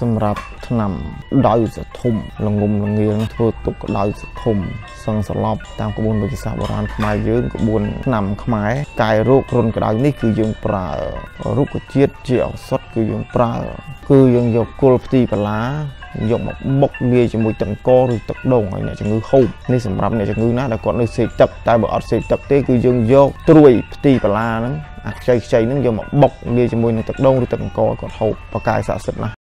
សម្រាប់ថ្នាំដៅសធំល្ងុំល្ងាលនឹងធ្វើទុកក្តៅសធំសឹងសឡប់តាមក្បួនវិទ្យាសាស្ត្របុរាណខ្មែរយើងក្បួនថ្នាំខ្មែរកាយរោគរុនក្តៅនេះគឺយើងប្រើរុក្ខជាតិជាឱសថគឺយើងប្រើគឺយើងយកគល់ផ្ទីបាឡាយកមកបុកលាយជាមួយទឹកកកឬទឹកដូងឲ្យអ្នកជំងឺហូបនេះសម្រាប់អ្នកជំងឺណាដែលគាត់នៅសេកទឹកតែបើអត់សេកទឹកទេគឺយើងយកត្រួយផ្ទីបាឡាហ្នឹងអាខ្ចីខ្ចីហ្នឹងយកមកបុកលាយជាមួយនឹងទឹកដូងឬទឹកកកឲ្យគាត់ហូបបកាយស័ក្តិសិទ្ធិណាស់